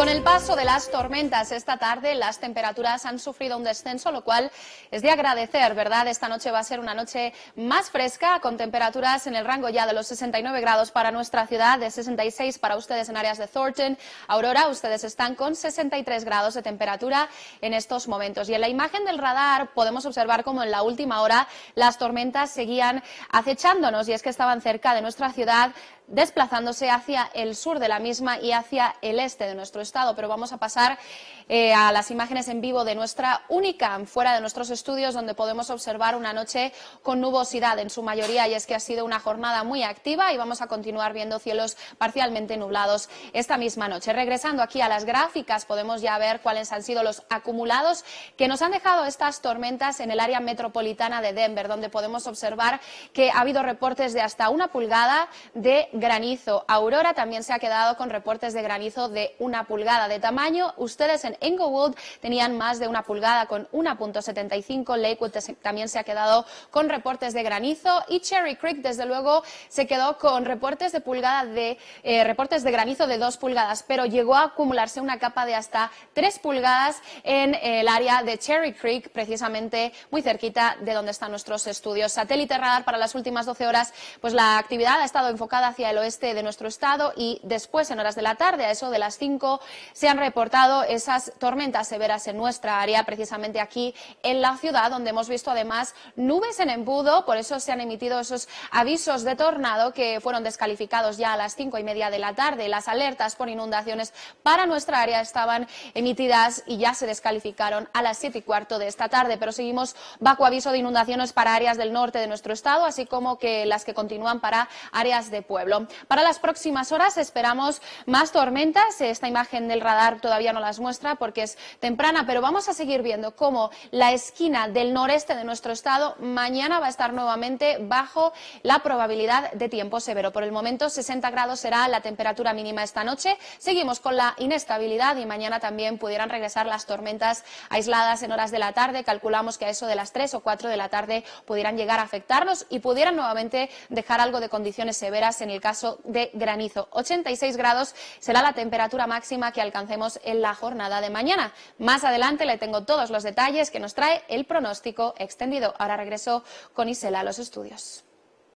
con el paso de las tormentas esta tarde, las temperaturas han sufrido un descenso, lo cual es de agradecer, ¿verdad? Esta noche va a ser una noche más fresca, con temperaturas en el rango ya de los 69 grados para nuestra ciudad, de 66 para ustedes en áreas de Thornton. Aurora, ustedes están con 63 grados de temperatura en estos momentos. Y en la imagen del radar podemos observar cómo en la última hora las tormentas seguían acechándonos y es que estaban cerca de nuestra ciudad desplazándose hacia el sur de la misma y hacia el este de nuestro estado. Pero vamos a pasar eh, a las imágenes en vivo de nuestra única fuera de nuestros estudios, donde podemos observar una noche con nubosidad en su mayoría, y es que ha sido una jornada muy activa y vamos a continuar viendo cielos parcialmente nublados esta misma noche. Regresando aquí a las gráficas, podemos ya ver cuáles han sido los acumulados que nos han dejado estas tormentas en el área metropolitana de Denver, donde podemos observar que ha habido reportes de hasta una pulgada de granizo. Aurora también se ha quedado con reportes de granizo de una pulgada de tamaño. Ustedes en Englewood tenían más de una pulgada con 1.75. Lakewood también se ha quedado con reportes de granizo y Cherry Creek, desde luego, se quedó con reportes de pulgada de eh, reportes de granizo de 2 pulgadas, pero llegó a acumularse una capa de hasta 3 pulgadas en el área de Cherry Creek, precisamente muy cerquita de donde están nuestros estudios. Satélite radar para las últimas 12 horas, pues la actividad ha estado enfocada hacia el oeste de nuestro estado y después, en horas de la tarde, a eso de las 5, se han reportado esas tormentas severas en nuestra área, precisamente aquí en la ciudad, donde hemos visto además nubes en embudo, por eso se han emitido esos avisos de tornado que fueron descalificados ya a las cinco y media de la tarde. Las alertas por inundaciones para nuestra área estaban emitidas y ya se descalificaron a las siete y cuarto de esta tarde, pero seguimos bajo aviso de inundaciones para áreas del norte de nuestro estado, así como que las que continúan para áreas de pueblo. Para las próximas horas esperamos más tormentas. Esta imagen del radar todavía no las muestra porque es temprana, pero vamos a seguir viendo cómo la esquina del noreste de nuestro estado mañana va a estar nuevamente bajo la probabilidad de tiempo severo. Por el momento, 60 grados será la temperatura mínima esta noche. Seguimos con la inestabilidad y mañana también pudieran regresar las tormentas aisladas en horas de la tarde. Calculamos que a eso de las 3 o 4 de la tarde pudieran llegar a afectarnos y pudieran nuevamente dejar algo de condiciones severas en el caso de granizo. 86 grados será la temperatura máxima que alcancemos en la jornada de mañana. Más adelante le tengo todos los detalles que nos trae el pronóstico extendido. Ahora regreso con Isela a los estudios.